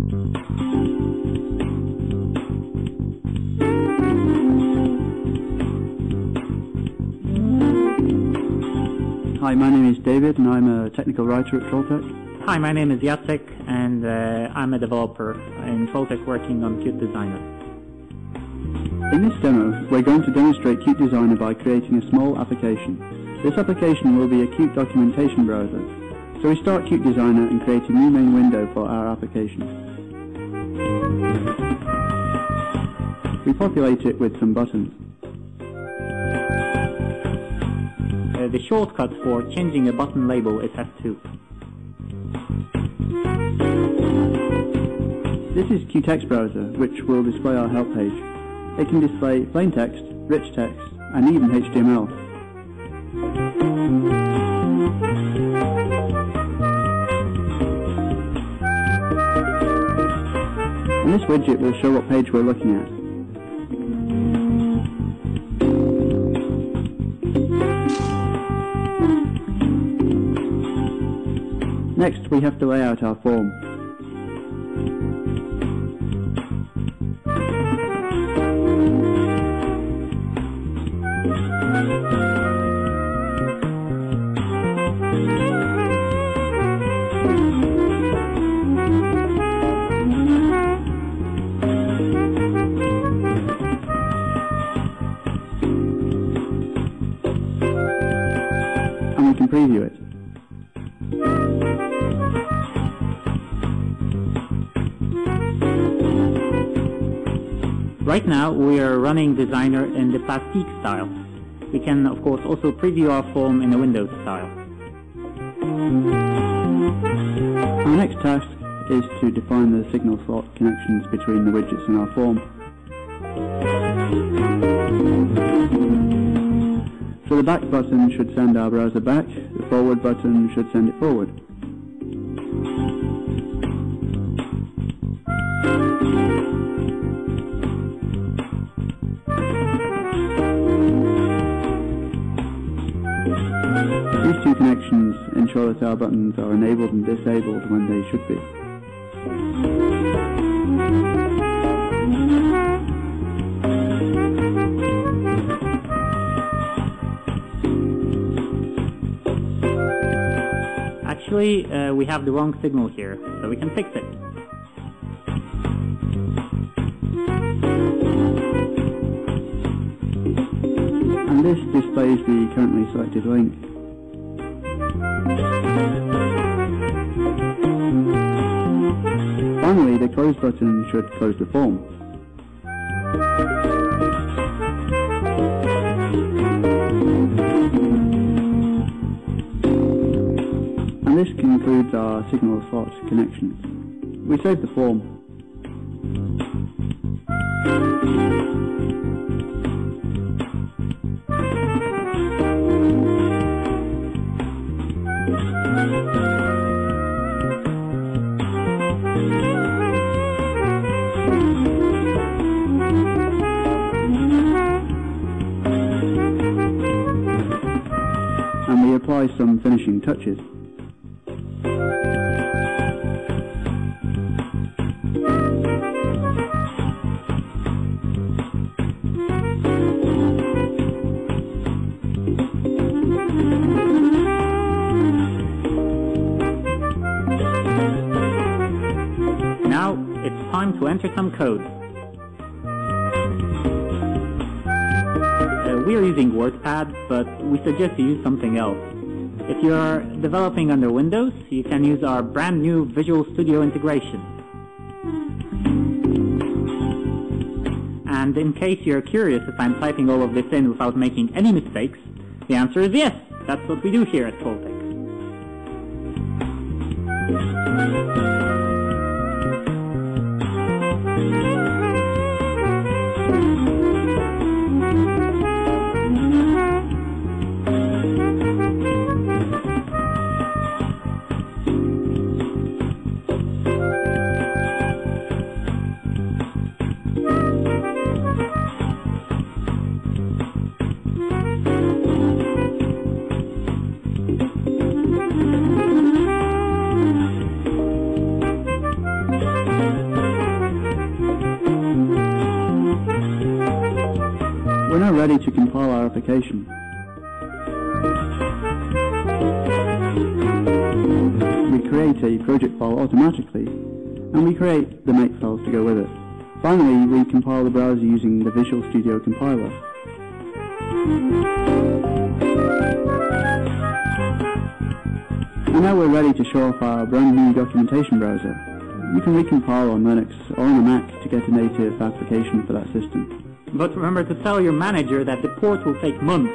Hi, my name is David and I'm a technical writer at Trolltech. Hi, my name is Jacek and uh, I'm a developer in Trolltech working on Qt Designer. In this demo, we're going to demonstrate Qt Designer by creating a small application. This application will be a Qt documentation browser. So we start Qt Designer and create a new main window for our application. We populate it with some buttons. Uh, the shortcut for changing a button label is F2. This is QTextBrowser, which will display our help page. It can display plain text, rich text, and even HTML. And this widget will show what page we're looking at. Next, we have to lay out our form. And we can preview it. Right now we are running Designer in the Plastique style. We can of course also preview our form in the Windows style. Our next task is to define the signal slot connections between the widgets in our form. So the back button should send our browser back, the forward button should send it forward. These two connections ensure that our buttons are enabled and disabled when they should be. Actually, uh, we have the wrong signal here, so we can fix it. And this displays the currently selected link. Finally, the close button should close the form. This concludes our signal slot connections. We save the form. and we apply some finishing touches. Now it's time to enter some code. Uh, we are using WordPad, but we suggest you use something else. If you're developing under Windows, you can use our brand new Visual Studio integration. And in case you're curious if I'm typing all of this in without making any mistakes, the answer is yes. That's what we do here at Trolltech. Thank you. Ready to compile our application. We create a project file automatically, and we create the makefiles to go with it. Finally, we compile the browser using the Visual Studio compiler. And now we're ready to show off our brand new documentation browser. You can recompile on Linux or on a Mac to get a native application for that system. But remember to tell your manager that the port will take months.